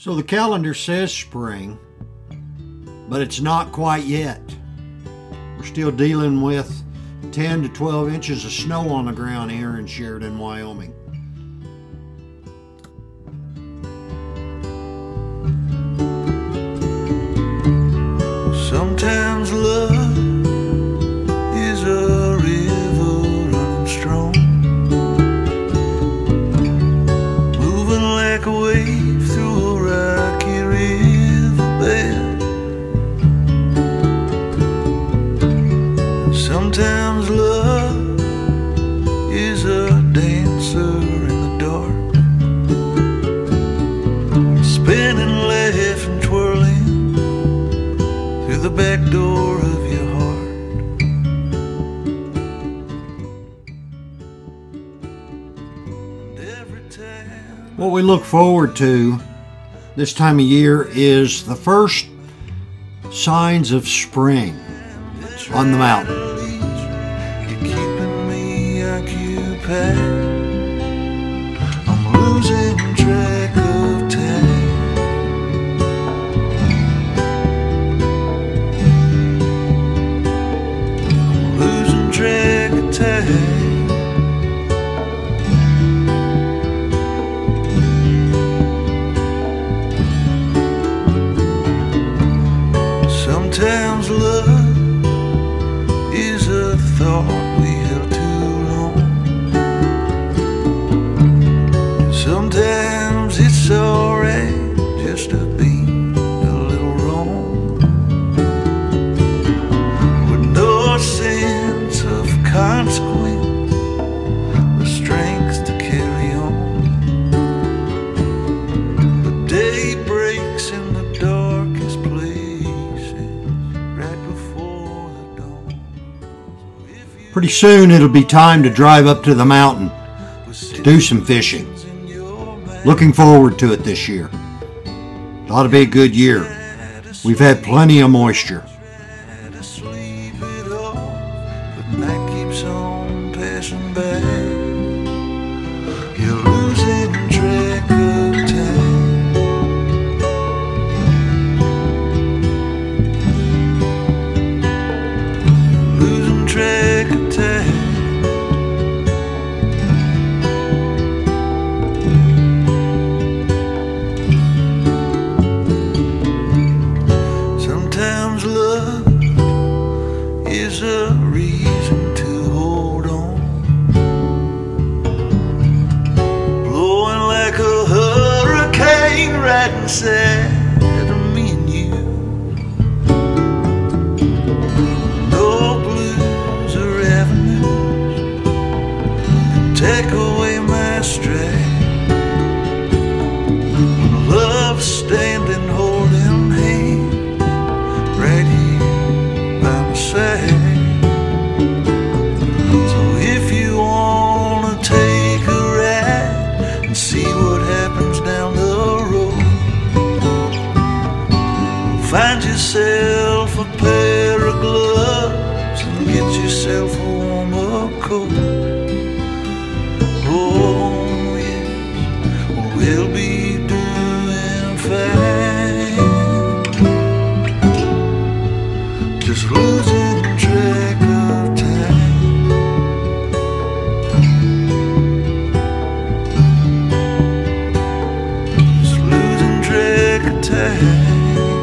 So the calendar says spring, but it's not quite yet. We're still dealing with 10 to 12 inches of snow on the ground here in Sheridan, Wyoming. Sometimes love is a river running strong, moving like a What we look forward to this time of year is the first signs of spring on the mountain. Sometimes love is a thought we held too long. Sometimes it's alright just to be Pretty soon it'll be time to drive up to the mountain to do some fishing. Looking forward to it this year. It ought to be a good year. We've had plenty of moisture. but keeps on passing. Get yourself a warm-up coat. Oh yes, we'll be doing fine. Just losing track of time. Just losing track of time.